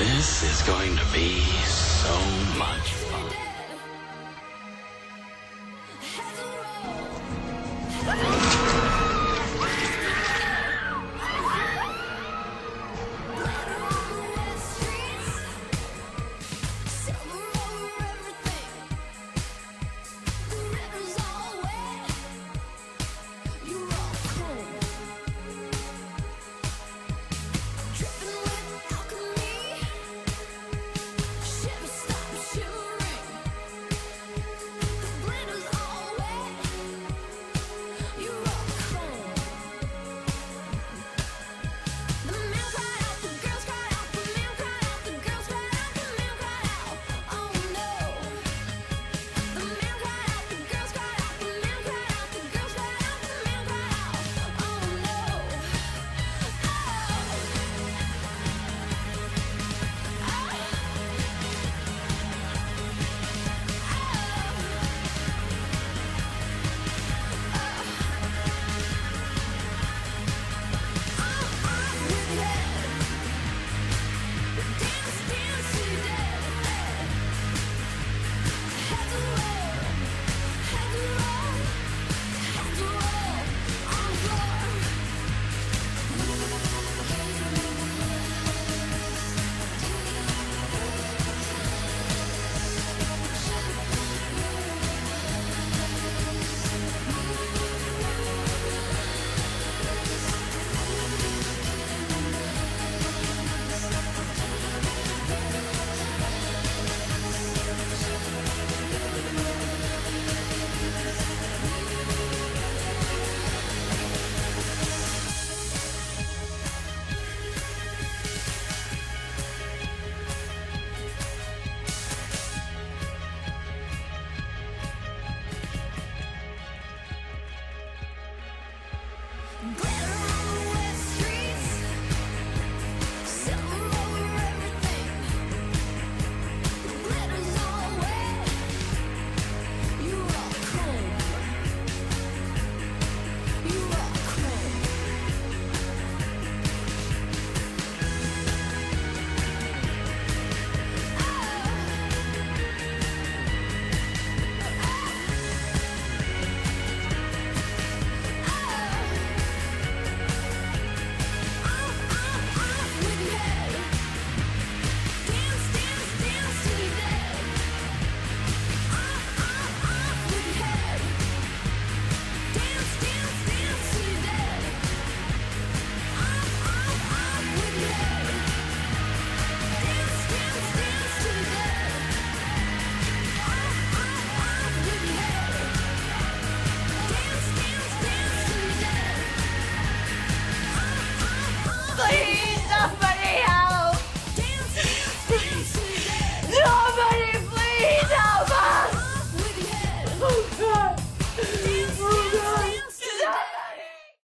This is going to be so much fun.